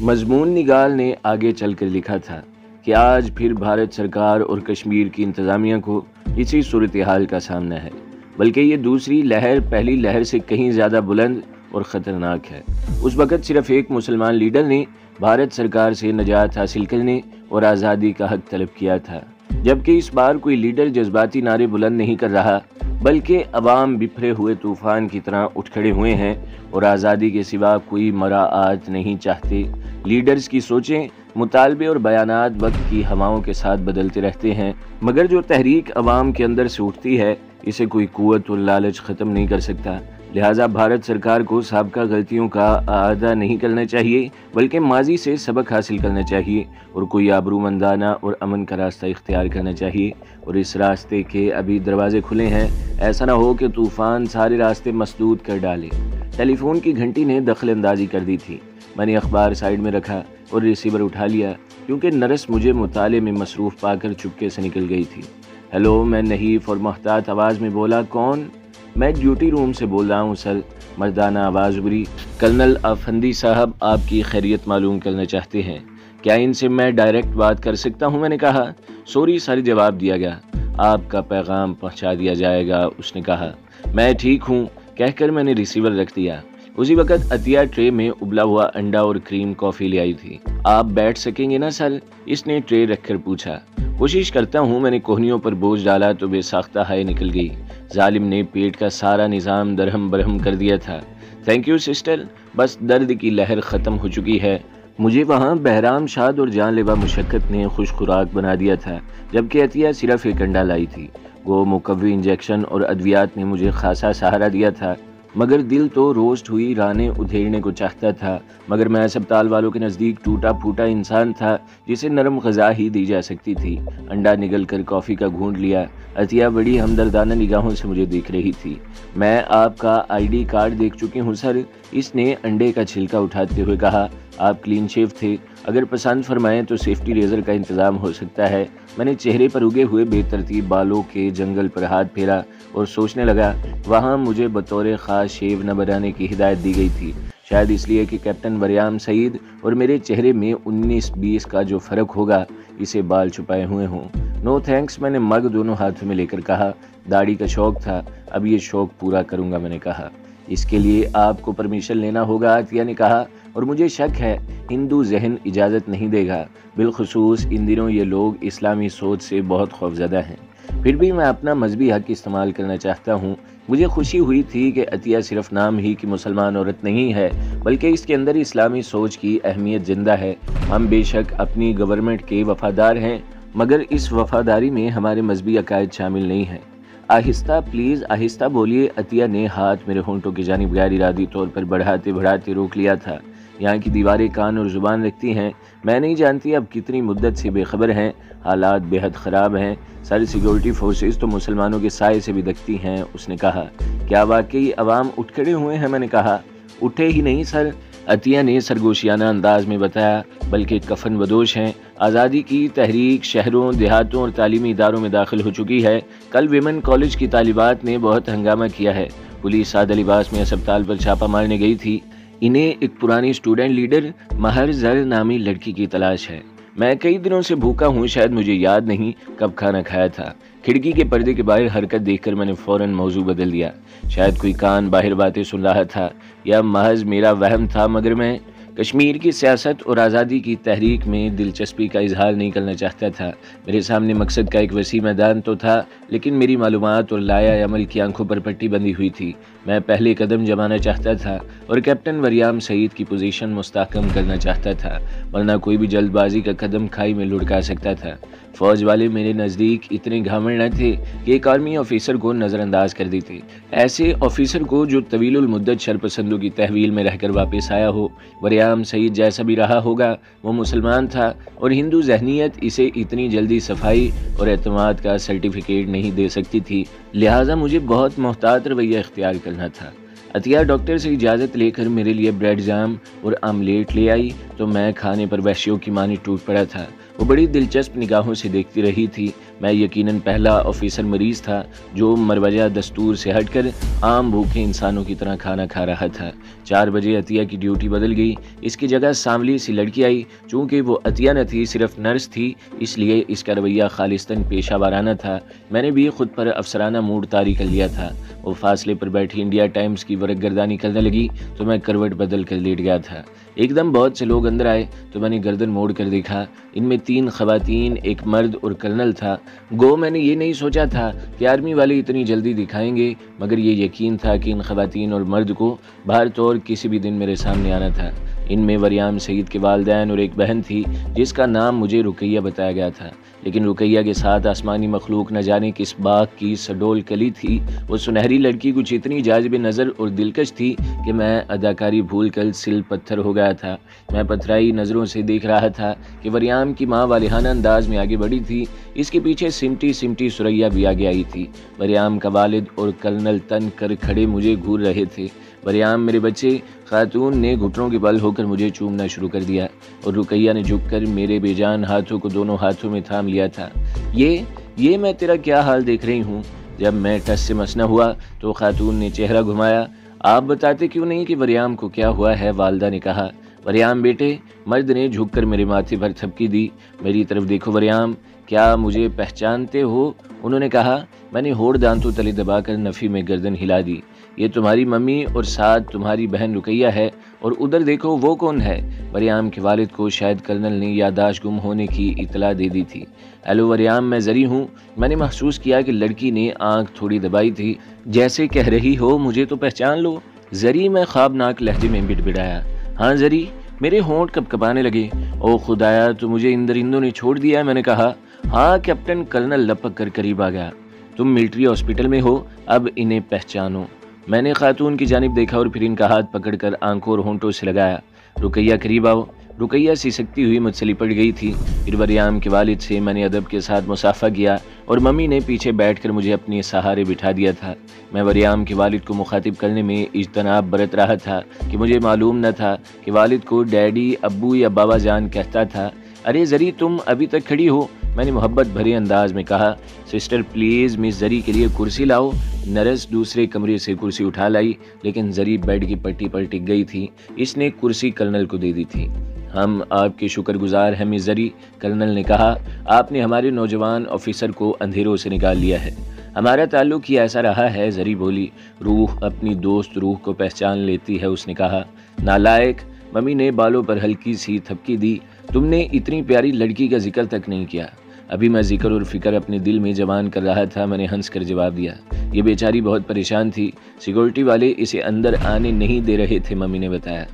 मजमून निगाल ने आगे चलकर लिखा था कि आज फिर भारत सरकार और कश्मीर की इंतज़ामिया को इसी सूरत हाल का सामना है, बल्कि ये दूसरी लहर पहली लहर से कहीं ज़्यादा बुलंद और ख़तरनाक है। उस वक़्त सिर्फ़ एक मुसलमान लीडर ने भारत सरकार से निजात हासिल करने और आज़ादी का हक तलब किया था, जबकि इस बार कोई लीडर जज्बाती नारे बुलंद नहीं कर रहा, बल्कि अवाम बिखरे हुए तूफ़ान की तरह उठ खड़े हुए हैं और आज़ादी के सिवा कोई मराआत नहीं चाहते। लीडर्स की सोचें, मुतालबे और बयान वक्त की हवाओं के साथ बदलते रहते हैं। मगर जो तहरीक अवाम के अंदर से उठती है, इसे कोई कुत और लालच ख़त्म नहीं कर सकता। लिहाजा भारत सरकार को सबका गलतियों का अदा नहीं करना चाहिए, बल्कि माजी से सबक हासिल करना चाहिए और कोई आबरूमंदाना और अमन का रास्ता इख्तियार करना चाहिए। और इस रास्ते के अभी दरवाजे खुले हैं, ऐसा ना हो कि तूफ़ान सारे रास्ते मसदूद कर डाले। टेलीफोन की घंटी ने दखल अंदाजी कर दी थी। मैंने अखबार साइड में रखा और रिसीवर उठा लिया, क्योंकि नरस मुझे मुताले में मसरूफ़ पाकर चुपके से निकल गई थी। हेलो, मैं नहीफ और महतात आवाज़ में बोला, कौन? मैं ड्यूटी रूम से बोल रहा हूँ, सर। मर्दाना आवाज़ बुरी कर्नल अफंदी साहब आपकी खैरियत मालूम करना चाहते हैं। क्या इनसे मैं डायरेक्ट बात कर सकता हूँ? मैंने कहा। सॉरी, सर, जवाब दिया गया। आपका पैगाम पहुँचा दिया जाएगा, उसने कहा। मैं ठीक हूँ, कहकर मैंने रिसीवर रख दिया। उसी वक्त अतिया ट्रे में उबला हुआ अंडा और क्रीम कॉफ़ी ले आई थी। आप बैठ सकेंगे ना, सर? इसने ट्रे रखकर पूछा। कोशिश करता हूँ, मैंने कोहनियों पर बोझ डाला तो बेसाख्ता हाय निकल गई। जालिम ने पेट का सारा निज़ाम दरहम बरहम कर दिया था। थैंक यू सिस्टर बस दर्द की लहर ख़त्म हो चुकी है। मुझे वहाँ बहराम शाद और जानलेवा मुशक्क़त ने खुश खुराक बना दिया था, जबकि अतिया सिर्फ़ एक अंडा लाई थी। वो मुकवी इंजेक्शन और अद्वियात ने मुझे खासा सहारा दिया था। मगर दिल तो रोस्ट हुई राने उधेड़ने को चाहता था, मगर मैं अस्पताल वालों के नज़दीक टूटा फूटा इंसान था, जिसे नरम गज़ा ही दी जा सकती थी। अंडा निगल कर कॉफ़ी का घूंढ लिया, अतिया बड़ी हमदर्दाना निगाहों से मुझे देख रही थी। मैं आपका आईडी कार्ड देख चुकी हूँ, सर। इसने अंडे का छिलका उठाते हुए कहा आप क्लीन शेव थे। अगर पसंद फरमाएँ तो सेफ्टी रेजर का इंतज़ाम हो सकता है। मैंने चेहरे पर उगे हुए बेतरतीब बालों के जंगल पर हाथ फेरा और सोचने लगा, वहाँ मुझे बतौर ख़ास शेव न बनाने की हिदायत दी गई थी। शायद इसलिए कि कैप्टन वरियाम सईद और मेरे चेहरे में 19-20 का जो फ़र्क होगा, इसे बाल छुपाए हुए हों। नो थैंक्स मैंने मग दोनों हाथों में लेकर कहा। दाढ़ी का शौक़ था, अब ये शौक़ पूरा करूँगा, मैंने कहा। इसके लिए आपको परमिशन लेना होगा, आतिया ने कहा। और मुझे शक है, हिंदू जहन इजाज़त नहीं देगा। बिलखसूस, इन दिनों ये लोग इस्लामी सोच से बहुत खौफजदा हैं। फिर भी मैं अपना मजहबी हक इस्तेमाल करना चाहता हूँ। मुझे खुशी हुई थी कि अतिया सिर्फ़ नाम ही की मुसलमान औरत नहीं है, बल्कि इसके अंदर इस्लामी सोच की अहमियत ज़िंदा है। हम बेशक अपनी गवर्नमेंट के वफादार हैं, मगर इस वफादारी में हमारे मजहबी अकायद शामिल नहीं हैं। आहिस्ता, प्लीज़, आहिस्ता बोलिए, अतिया ने हाथ मेरे होंठों की जानब गैर इरादी तौर पर बढ़ाते बढ़ाते रोक लिया था। यहाँ की दीवारें कान और ज़ुबान रखती हैं। मैं नहीं जानती अब कितनी मुद्दत से बेखबर हैं। हालात बेहद ख़राब हैं। सारी सिक्योरिटी फोर्सेस तो मुसलमानों के साय से भी दखती हैं, उसने कहा। क्या वाकई अवाम उठ खड़े हुए हैं? मैंने कहा। उठे ही नहीं, सर। अतिया ने सरगोशियाना अंदाज में बताया, बल्कि कफन बदोश हैं। आज़ादी की तहरीक शहरों, देहातों और तालीमी इदारों में दाखिल हो चुकी है। कल विमेन कॉलेज की तालिबात ने बहुत हंगामा किया है। पुलिस सादा लिबास में अस्पताल पर छापा मारने गई थी। इन्हें एक पुरानी स्टूडेंट लीडर महर जर नामी लड़की की तलाश है। मैं कई दिनों से भूखा हूँ, शायद मुझे याद नहीं कब खाना खाया था। खिड़की के पर्दे के बाहर हरकत देखकर मैंने फ़ौरन मौजू बदल दिया। शायद कोई कान, बाहर बातें सुन रहा था, या महज मेरा वहम था, मगर मैं कश्मीर की सियासत और आज़ादी की तहरीक में दिलचस्पी का इजहार नहीं करना चाहता था। मेरे सामने मकसद का एक वसी मैदान तो था, लेकिन मेरी मालूम और लाया अमल की आँखों पर पट्टी बंधी हुई थी। मैं पहले कदम जमाना चाहता था और कैप्टन वरियाम सईद की पोजीशन मुस्तकम करना चाहता था, वरना कोई भी जल्दबाजी का कदम खाई में लुढ़का सकता था। फौज वाले मेरे नज़दीक इतने घावड़ न थे कि एक आर्मी ऑफिसर को नज़रअंदाज कर दी थी ऐसे ऑफिसर को जो तवील मुद्दत शरपसंदों की तहवील में रहकर वापस आया हो, वरियाम सईद जैसा भी रहा होगा, वो मुसलमान था और हिंदू जहनीत इसे इतनी जल्दी सफ़ाई और अतमाद का सर्टिफिकेट नहीं दे सकती थी, लिहाजा मुझे बहुत मोहतात रवैया इख्तियार करना था। अतिया डॉक्टर से इजाज़त लेकर मेरे लिए ब्रेड जाम और आमलेट ले आई तो मैं खाने पर वैश्यों की मानी टूट पड़ा था। वो बड़ी दिलचस्प निगाहों से देखती रही थी। मैं यकीनन पहला ऑफिसर मरीज़ था, जो मरवजा दस्तूर से हटकर आम भूखे इंसानों की तरह खाना खा रहा था। चार बजे अतिया की ड्यूटी बदल गई। इसकी जगह सांवली सी लड़की आई। चूँकि वो अतिया न थी, सिर्फ़ नर्स थी, इसलिए इसका रवैया खालिस्तान पेशा वाराना था। मैंने भी खुद पर अफसराना मूड तारी कर लिया था। वो फासले पर बैठी इंडिया टाइम्स की वर्क गर्दानी करने लगी तो मैं करवट बदल कर लेट गया था। एकदम बहुत से लोग अंदर आए तो मैंने गर्दन मोड़ कर देखा। इनमें तीन खवतान, एक मर्द और कर्नल था। गो मैंने ये नहीं सोचा था कि आर्मी वाले इतनी जल्दी दिखाएँगे, मगर ये यकीन था कि इन खवतिन और मर्द को भारत और किसी भी दिन मेरे सामने आना था। इनमें वरियाम सईद के वालदेन और एक बहन थी, जिसका नाम मुझे रुकैया बताया गया था। लेकिन रुकैया के साथ आसमानी मखलूक न जाने किस बाग की सडोल कली थी। वो सुनहरी लड़की कुछ इतनी जाजब नज़र और दिलकश थी कि मैं अदाकारी भूल कर सिल पत्थर हो गया था। मैं पथराई नज़रों से देख रहा था कि वरियाम की माँ वालिहाना अंदाज में आगे बढ़ी थी। इसके पीछे सिमटी सिमटी सुरैया भी आगे आई थी। वरियाम का वालिद और कर्नल तन कर खड़े मुझे घूर रहे थे। बरियाम मेरे बच्चे, खातून ने घुटनों के बल होकर मुझे चूमना शुरू कर दिया और रुकैया ने झुककर मेरे बेजान हाथों को दोनों हाथों में थाम लिया था। ये ये मैं तेरा क्या हाल देख रही हूँ? जब मैं टस से मसना हुआ तो खातून ने चेहरा घुमाया। आप बताते क्यों नहीं कि वरियाम को क्या हुआ है? वालदा ने कहा। वरियाम बेटे, मर्द ने झुककर मेरे माथे पर थपकी दी। मेरी तरफ़ देखो वरियाम क्या मुझे पहचानते हो? उन्होंने कहा, मैंने होड़ दांतों तले दबाकर नफ़ी में गर्दन हिला दी। ये तुम्हारी मम्मी और साथ तुम्हारी बहन रुकैया है, और उधर देखो वो कौन है? वरियाम के वालिद को शायद कर्नल ने यादाश्त गुम होने की इतला दे दी थी। हेलो वरियाम, मैं जरी हूँ। मैंने महसूस किया कि लड़की ने आँख थोड़ी दबाई थी। जैसे कह रही हो, मुझे तो पहचान लो। जरी, मैं ख्वाबनाक लहजे में बिड़बिड़ाया हाँ जरी, मेरे होंठ कब कपाने लगे। ओ खुदाया तो मुझे इन दरिंदों ने छोड़ दिया, मैंने कहा। हाँ कैप्टन कर्नल लपक कर करीब आ गया। तुम मिलिट्री हॉस्पिटल में हो, अब इन्हें पहचानो। मैंने खातून की जानब देखा और फिर इनका हाथ पकड़कर आँखों और होंठों से लगाया। रुकैया, करीब आओ। रुकैया सी सकती हुई मुझसे लिपट गई थी। फिर वरियाम के वालिद से मैंने अदब के साथ मुसाफा किया और मम्मी ने पीछे बैठकर मुझे अपने सहारे बिठा दिया था। मैं वरियाम के वालिद को मुखातिब करने में इजतनाब बरत रहा था कि मुझे मालूम न था कि वालिद को डैडी, अब्बू या बाबा जान कहता था, अरे जरी तुम अभी तक खड़ी हो? मैंने मोहब्बत भरे अंदाज में कहा, सिस्टर, प्लीज़ मिस जरी के लिए कुर्सी लाओ। नरस दूसरे कमरे से कुर्सी उठा लाई, लेकिन जरी बेड की पट्टी पर टिक गई थी। इसने कुर्सी कर्नल को दे दी थी। हम आपके शुक्रगुजार हैं, मिस जरी, कर्नल ने कहा। आपने हमारे नौजवान ऑफिसर को अंधेरों से निकाल लिया है। हमारा ताल्लुक ही ऐसा रहा है, जरी बोली। रूह, अपनी दोस्त रूह को पहचान लेती है, उसने कहा। नालायक, मम्मी ने बालों पर हल्की सी थपकी दी। तुमने इतनी प्यारी लड़की का ज़िक्र तक नहीं किया। अभी मैं ज़िक्र और फ़िक्र अपने दिल में जवान कर रहा था, मैंने हंस कर जवाब दिया। ये बेचारी बहुत परेशान थी। सिक्योरिटी वाले इसे अंदर आने नहीं दे रहे थे, मम्मी ने बताया।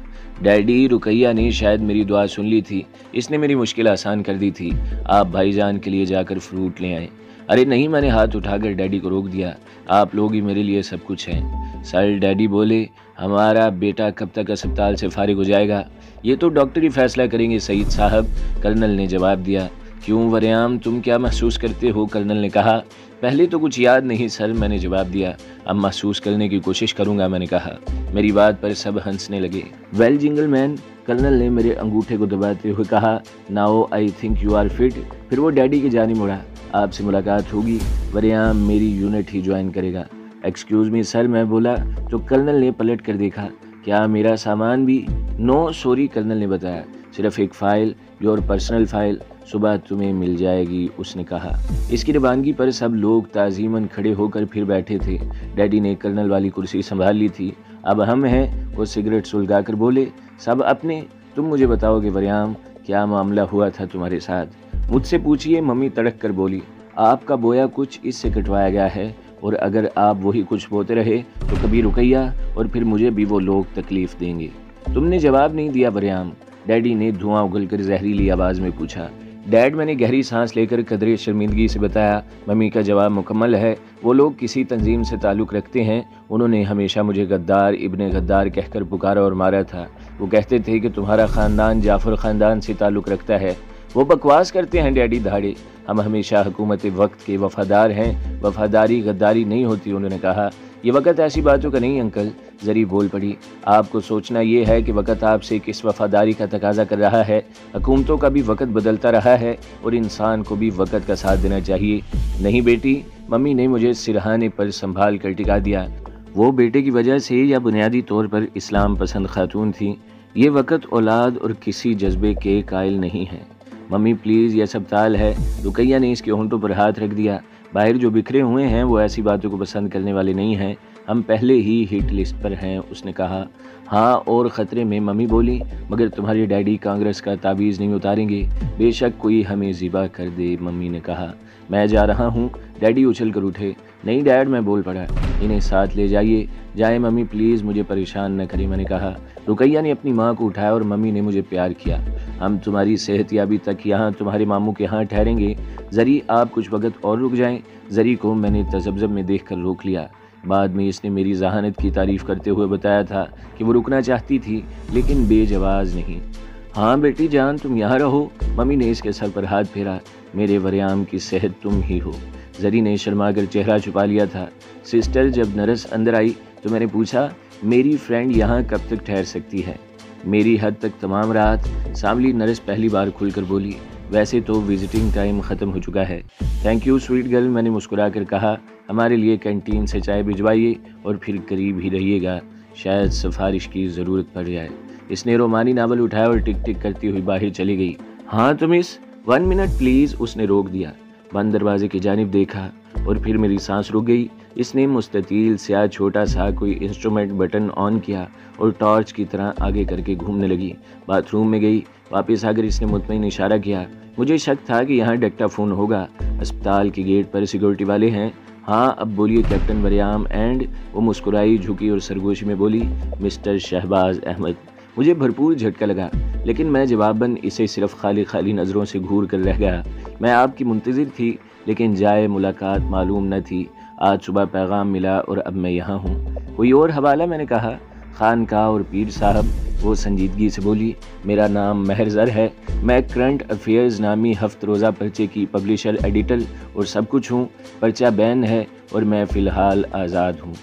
डैडी रुकैया ने शायद मेरी दुआ सुन ली थी। इसने मेरी मुश्किल आसान कर दी थी। आप भाईजान के लिए जाकर फ्रूट ले आए। अरे नहीं, मैंने हाथ उठाकर डैडी को रोक दिया। आप लोग ही मेरे लिए सब कुछ हैं। सर डैडी बोले, हमारा बेटा कब तक अस्पताल से फारिग हो जाएगा? ये तो डॉक्टर ही फैसला करेंगे, सईद साहब। कर्नल ने जवाब दिया क्यों वरियाम तुम क्या महसूस करते हो? कर्नल ने कहा, पहले तो कुछ याद नहीं सर, मैंने जवाब दिया। अब महसूस करने की कोशिश करूँगा, मैंने कहा। मेरी बात पर सब हंसने लगे। वेल जिंगल मैन कर्नल ने मेरे अंगूठे को दबाते हुए कहा now I think you are fit फिर वो डैडी की जानी मुड़ा। आपसे मुलाकात होगी। वरियाम मेरी यूनिट ही ज्वाइन करेगा। एक्सक्यूज़ मी सर मैं बोला। तो कर्नल ने पलट कर देखा। क्या मेरा सामान भी? नो सॉरी कर्नल ने बताया। सिर्फ़ एक फ़ाइल योर पर्सनल फ़ाइल सुबह तुम्हें मिल जाएगी, उसने कहा। इसकी रवानगी पर सब लोग ताजीमन खड़े होकर फिर बैठे थे। डैडी ने कर्नल वाली कुर्सी संभाल ली थी। अब हम हैं, वो सिगरेट सुलगा कर बोले, सब अपने, तुम मुझे बताओगे वरियाम, क्या मामला हुआ था तुम्हारे साथ? मुझसे पूछिए, मम्मी तड़क कर बोली, आपका बोया कुछ इससे कटवाया गया है, और अगर आप वही कुछ बोते रहे तो कभी रुकैया, और फिर मुझे भी वो लोग तकलीफ़ देंगे। तुमने जवाब नहीं दिया बरियाम डैडी ने धुआँ उगलकर जहरीली आवाज़ में पूछा, डैड, मैंने गहरी सांस लेकर कदरे शर्मिंदगी से बताया। मम्मी का जवाब मुकम्मल है, वो लोग किसी तंजीम से ताल्लुक़ रखते हैं। उन्होंने हमेशा मुझे गद्दार, इब्ने गद्दार कहकर पुकारा और मारा था। वो कहते थे कि तुम्हारा ख़ानदान जाफ़र ख़ानदान से ताल्लुक़ रखता है। वो बकवास करते हैं डैडी धाड़े हम हमेशा हुकूमत वक्त के वफादार हैं। वफादारी गद्दारी नहीं होती, उन्होंने कहा। ये वक्त ऐसी बातों का नहीं, अंकल। जरी बोल पड़ी। आपको सोचना ये है कि वक्त आपसे किस वफादारी का तकाजा कर रहा है। हुकूमतों का भी वक्त बदलता रहा है और इंसान को भी वक्त का साथ देना चाहिए। नहीं बेटी, मम्मी ने मुझे सिरहाने पर संभाल कर टिका दिया। वो बेटे की वजह से या बुनियादी तौर पर इस्लाम पसंद खातून थी। ये वक्त औलाद और किसी जज्बे के कायल नहीं है। मम्मी, प्लीज़, यह सब ताल है। रुकैया ने इसके होंठों पर हाथ रख दिया। बाहर जो बिखरे हुए हैं, वो ऐसी बातों को पसंद करने वाले नहीं हैं। हम पहले ही हिट लिस्ट पर हैं, उसने कहा। हाँ और ख़तरे में मम्मी बोली, मगर तुम्हारे डैडी कांग्रेस का ताबीज़ नहीं उतारेंगे। बेशक कोई हमें ज़िबा कर दे, मम्मी ने कहा। मैं जा रहा हूँ। डैडी उछल कर उठे। नहीं, डैड, मैं बोल पड़ा। इन्हें साथ ले जाइए। जाए मम्मी, प्लीज़, मुझे परेशान न करें, मैंने कहा। रुकैया ने अपनी माँ को उठाया और मम्मी ने मुझे प्यार किया। हम तुम्हारी सेहत याबी तक यहाँ तुम्हारे मामू के यहाँ ठहरेंगे। जरी आप कुछ वक्त और रुक जाएँ। जरी को मैंने तजब्जब में देख कर रोक लिया। बाद में इसने मेरी जहानत की तारीफ़ करते हुए बताया था कि वो रुकना चाहती थी, लेकिन बेजवाज़ नहीं। हाँ बेटी, जान तुम यहाँ रहो। मम्मी ने इसके सर पर हाथ फेरा। मेरे वरियाम की सेहत तुम ही हो। जरी ने शर्मा कर चेहरा छुपा लिया था। सिस्टर, जब नरस अंदर आई तो मैंने पूछा, मेरी फ्रेंड यहाँ कब तक ठहर सकती है? मेरी हद तक तमाम रात सामली नरस पहली बार खुलकर बोली वैसे तो विजिटिंग टाइम ख़त्म हो चुका है। थैंक यू स्वीट गर्ल मैंने मुस्कुरा कर कहा, हमारे लिए कैंटीन से चाय भिजवाइए और फिर करीब ही रहिएगा। शायद सिफारिश की ज़रूरत पड़ जाए। इसने रोमानी नावल उठाया और टिक टिक करती हुई बाहर चली गई। हाँ तो मिस वन मिनट प्लीज़ उसने रोक दिया। बंद दरवाजे की जानब देखा और फिर मेरी सांस रुक गई। इसने मुस्ततील स्या छोटा सा कोई इंस्ट्रूमेंट बटन ऑन किया और टॉर्च की तरह आगे करके घूमने लगी। बाथरूम में गई वापस आकर इसने मुतमिन इशारा किया। मुझे शक था कि यहाँ फ़ोन होगा। अस्पताल के गेट पर सिक्योरिटी वाले हैं। हाँ अब बोलिए कैप्टन वरियाम एंड वो मुस्कुराई, झुकी और सरगोशी में बोली, मिस्टर शहबाज अहमद। मुझे भरपूर झटका लगा, लेकिन मैं जवाबन इसे सिर्फ़ खाली खाली नज़रों से घूर कर रह गया। मैं आपकी मुंतज़र थी, लेकिन जाए मुलाकात मालूम न थी। आज सुबह पैगाम मिला और अब मैं यहाँ हूँ। कोई और हवाला? मैंने कहा। खान का और पीर साहब। वो संजीदगी से बोली, मेरा नाम महरजर है। मैं करंट अफेयर्स नामी हफ्त रोज़ा पर्चे की पब्लिशर, एडिटर और सब कुछ हूँ। पर्चा बैन है और मैं फ़िलहाल आज़ाद हूँ।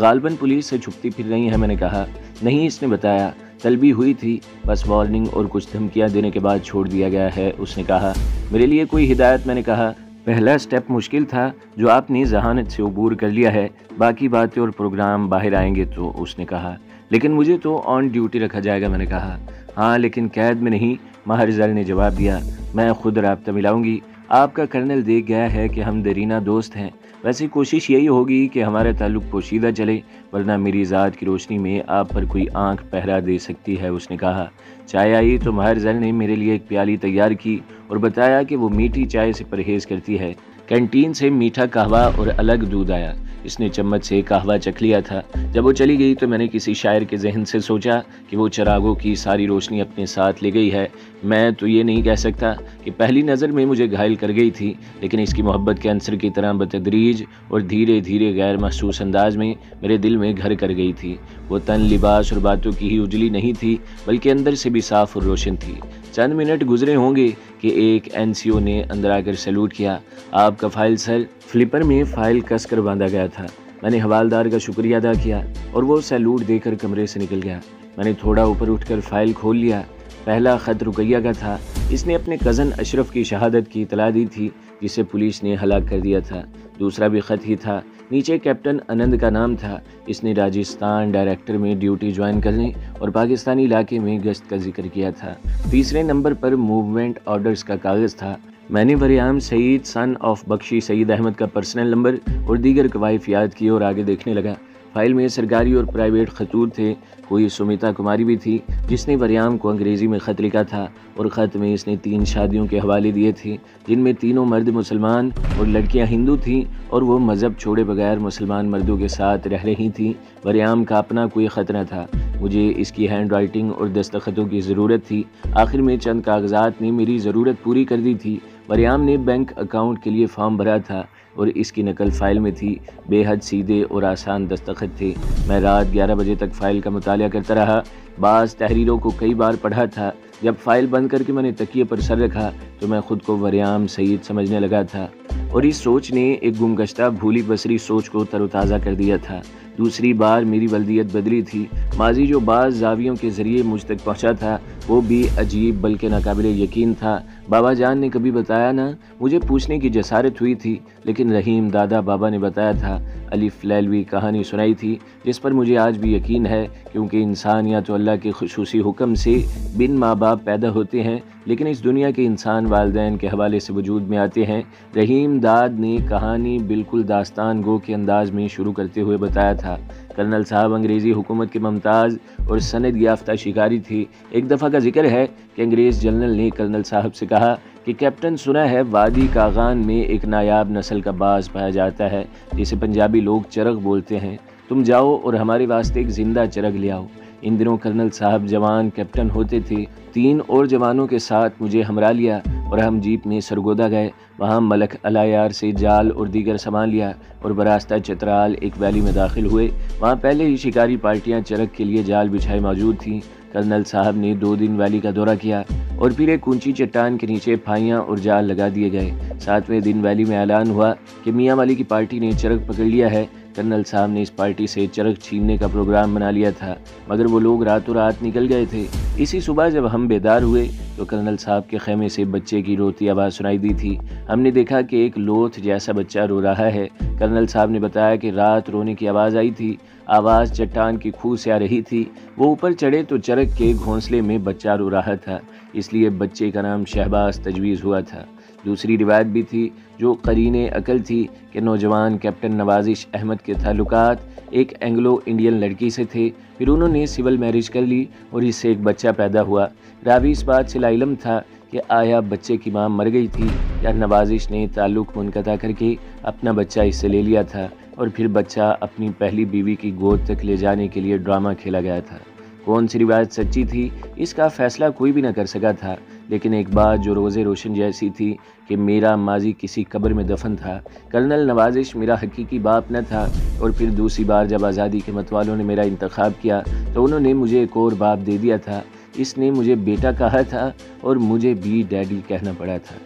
गालबन पुलिस से छुपती फिर रही है, मैंने कहा। नहीं, इसने बताया। तलबी हुई थी। बस वार्निंग और कुछ धमकियाँ देने के बाद छोड़ दिया गया है, उसने कहा। मेरे लिए कोई हिदायत, मैंने कहा। पहला स्टेप मुश्किल था, जो आपने जहानत से अबूर कर लिया है। बाकी बातें और प्रोग्राम बाहर आएँगे तो उसने कहा। लेकिन मुझे तो ऑन ड्यूटी रखा जाएगा, मैंने कहा। हाँ लेकिन कैद में नहीं, महारिजल ने जवाब दिया। मैं खुद रबता मिलाऊँगी। आपका कर्नल देख गया है कि हम दरीना दोस्त हैं। वैसे कोशिश यही होगी कि हमारा ताल्लुक पोशीदा चले, वरना मेरी ज़ात की रोशनी में आप पर कोई आँख पहरा दे सकती है, उसने कहा। चाय आई तो महारजल ने मेरे लिए एक प्याली तैयार की और बताया कि वो मीठी चाय से परहेज़ करती है। कैंटीन से मीठा कहवा और अलग दूध आया। इसने चम्मच से कहवा चख लिया था। जब वो चली गई तो मैंने किसी शायर के जहन से सोचा कि वो चरागों की सारी रोशनी अपने साथ ले गई है। मैं तो ये नहीं कह सकता कि पहली नज़र में मुझे घायल कर गई थी, लेकिन इसकी मोहब्बत के अंसर की तरह बतदरीज और धीरे धीरे गैर महसूस अंदाज में मेरे दिल में घर कर गई थी। वो तन, लिबास और बातों की ही उजली नहीं थी, बल्कि अंदर से भी साफ़ और रोशन थी। चंद मिनट गुजरे होंगे कि एक एनसीओ ने अंदर आकर सैल्यूट किया। आपका फ़ाइल सर फ्लिपर में फ़ाइल कस कर बांधा गया था। मैंने हवालदार का शुक्रिया अदा किया और वो सैल्यूट देकर कमरे से निकल गया। मैंने थोड़ा ऊपर उठकर फ़ाइल खोल लिया। पहला ख़त रुकैया का था। इसने अपने कज़न अशरफ की शहादत की इतला दी थी, जिसे पुलिस ने हलाक कर दिया था। दूसरा भी ख़त ही था। नीचे कैप्टन आनंद का नाम था। इसने राजस्थान डायरेक्टर में ड्यूटी ज्वाइन करने और पाकिस्तानी इलाके में गश्त का ज़िक्र किया था। तीसरे नंबर पर मूवमेंट ऑर्डर्स का कागज़ था। मैंने वरियाम सईद सन ऑफ़ बख्शी सईद अहमद का पर्सनल नंबर और दीगर कवायफ याद किए और आगे देखने लगा। फ़ाइल में सरकारी और प्राइवेट खतूत थे। कोई सुमिता कुमारी भी थी, जिसने वरियाम को अंग्रेज़ी में ख़त लिखा था और ख़त में इसने तीन शादियों के हवाले दिए थे, जिनमें तीनों मर्द मुसलमान और लड़कियाँ हिंदू थीं और वो मज़हब छोड़े बगैर मुसलमान मर्दों के साथ रह रही थीं। वरियाम का अपना कोई ख़तरा था। मुझे इसकी हैंड राइटिंग और दस्तखतों की ज़रूरत थी। आखिर में चंद कागजात ने मेरी ज़रूरत पूरी कर दी थी। वरियाम ने बैंक अकाउंट के लिए फॉर्म भरा था और इसकी नकल फ़ाइल में थी। बेहद सीधे और आसान दस्तखत थे। मैं रात 11 बजे तक फ़ाइल का मुताल करता रहा। बाज़ तहरीरों को कई बार पढ़ा था। जब फ़ाइल बंद करके मैंने तकिए पर सर रखा तो मैं खुद को वरियाम सईद समझने लगा था। और इस सोच ने एक गुमगश्ता भूली बसरी सोच को तरोताज़ा कर दिया था। दूसरी बार मेरी बल्दियत बदली थी। माजी जो बाज़ जावियों के ज़रिए मुझ तक पहुँचा था, वो भी अजीब बल्कि नाकबिल यकीन था। बाबा जान ने कभी बताया ना, मुझे पूछने की जसारत हुई थी, लेकिन रहीम दादा बाबा ने बताया था। अलिफ लैलवी कहानी सुनाई थी, जिस पर मुझे आज भी यकीन है, क्योंकि इंसान या तो अल्लाह के खसूसी हुक्म से बिन माँ बाप पैदा होते हैं, लेकिन इस दुनिया के इंसान वालदेन के हवाले से वजूद में आते हैं। रहीम दाद ने कहानी बिल्कुल दास्तान गो के अंदाज में शुरू करते हुए बताया था। कर्नल साहब अंग्रेज़ी हुकूमत के ममताज़ और सनद याफ्ता शिकारी थी। एक दफ़ा का ज़िक्र है कि अंग्रेज़ जनरल ने कर्नल साहब से कहा कि कैप्टन सुना है वादी कागान में एक नायाब नस्ल का बाज पाया जाता है, जिसे पंजाबी लोग चरग बोलते हैं। तुम जाओ और हमारे वास्ते एक ज़िंदा चरग ले आओ। इन दिनों कर्नल साहब जवान कैप्टन होते थे। तीन और जवानों के साथ मुझे हमरा लिया और हम जीप में सरगोदा गए। वहाँ मलक अलायार से जाल और दीगर सामान लिया और बरास्ता चतराल एक वैली में दाखिल हुए। वहाँ पहले ही शिकारी पार्टियाँ चरक के लिए जाल बिछाई मौजूद थीं। कर्नल साहब ने दो दिन वैली का दौरा किया और फिर एक ऊँची चट्टान के नीचे फाइयाँ और जाल लगा दिए गए। सातवें दिन वैली में ऐलान हुआ कि मियाँ वाली की पार्टी ने चरक पकड़ लिया है। कर्नल साहब ने इस पार्टी से चरक छीनने का प्रोग्राम बना लिया था, मगर वो लोग रातों रात निकल गए थे। इसी सुबह जब हम बेदार हुए तो कर्नल साहब के खेमे से बच्चे की रोती आवाज़ सुनाई दी थी। हमने देखा कि एक लोथ जैसा बच्चा रो रहा है। कर्नल साहब ने बताया कि रात रोने की आवाज़ आई थी। आवाज़ चट्टान की खूह से आ रही थी। वो ऊपर चढ़े तो चरक के घोंसले में बच्चा रो रहा था। इसलिए बच्चे का नाम शहबाज तजवीज़ हुआ था। दूसरी रिवायत भी थी, जो करीन अकल थी कि नौजवान कैप्टन नवाजिश अहमद के ताल्लुकात एक एंग्लो इंडियन लड़की से थे। फिर उन्होंने सिविल मैरिज कर ली और इससे एक बच्चा पैदा हुआ। रावी इस बात से लाइलम था कि आया बच्चे की माँ मर गई थी, या नवाजिश ने ताल्लुक़ मुनक़ा करके अपना बच्चा इससे ले लिया था और फिर बच्चा अपनी पहली बीवी की गोद तक ले जाने के लिए ड्रामा खेला गया था। कौन सी रिवायत सच्ची थी, इसका फैसला कोई भी ना कर सका था। लेकिन एक बात जो रोज़ रोशन जैसी थी कि मेरा माजी किसी कब्र में दफन था। कर्नल नवाजिश मेरा हकीकी बाप न था और फिर दूसरी बार जब आज़ादी के मतवालों ने मेरा इंतखब किया तो उन्होंने मुझे एक और बाप दे दिया था। इसने मुझे बेटा कहा था और मुझे भी डैडी कहना पड़ा था।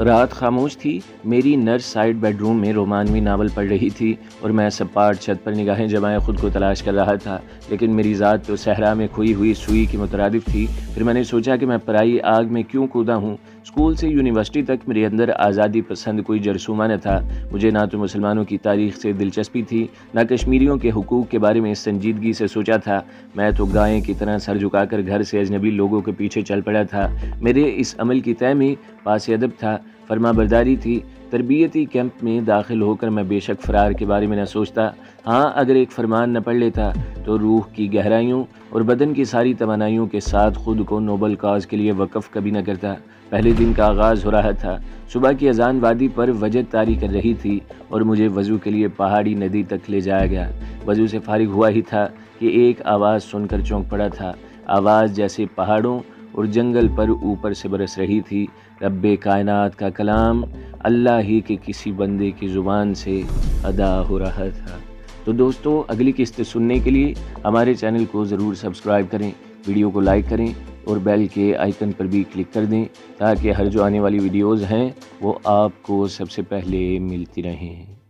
रात खामोश थी, मेरी नर्स साइड बेडरूम में रोमानवी नावल पढ़ रही थी और मैं सपाट छत पर निगाहें जमाए खुद को तलाश कर रहा था, लेकिन मेरी ज़ात तो सहरा में खोई हुई सुई की मुतरद थी। फिर मैंने सोचा कि मैं पराई आग में क्यों कूदा हूँ? स्कूल से यूनिवर्सिटी तक मेरे अंदर आज़ादी पसंद कोई जरसूमा न था। मुझे ना तो मुसलमानों की तारीख से दिलचस्पी थी, ना कश्मीरियों के हकूक़ के बारे में संजीदगी से सोचा था। मैं तो गायें की तरह सर झुकाकर घर से अजनबी लोगों के पीछे चल पड़ा था। मेरे इस अमल की तय में पास अदब था फरमा बरदारी थी। तरबियती कैंप में दाखिल होकर मैं बेशक फ़रार के बारे में न सोचता। हाँ अगर एक फरमान न पढ़ लेता तो रूह की गहराइयों और बदन की सारी तोानाइयों के साथ खुद को नोबल काज के लिए वक़ कभी न करता। पहले दिन का आगाज़ हो रहा था। सुबह की अजान वादी पर वजह तारी कर रही थी और मुझे वज़ू के लिए पहाड़ी नदी तक ले जाया गया। वज़ू से फारिग हुआ ही था कि एक आवाज़ सुनकर चौंक पड़ा था। आवाज़ जैसे पहाड़ों और जंगल पर ऊपर से बरस रही थी। रब कायनात का कलाम अल्लाह ही के किसी बंदे की ज़ुबान से अदा हो रहा था। तो दोस्तों, अगली किस्त सुनने के लिए हमारे चैनल को ज़रूर सब्सक्राइब करें, वीडियो को लाइक करें और बेल के आइकन पर भी क्लिक कर दें, ताकि हर जो आने वाली वीडियोस हैं, वो आपको सबसे पहले मिलती रहें।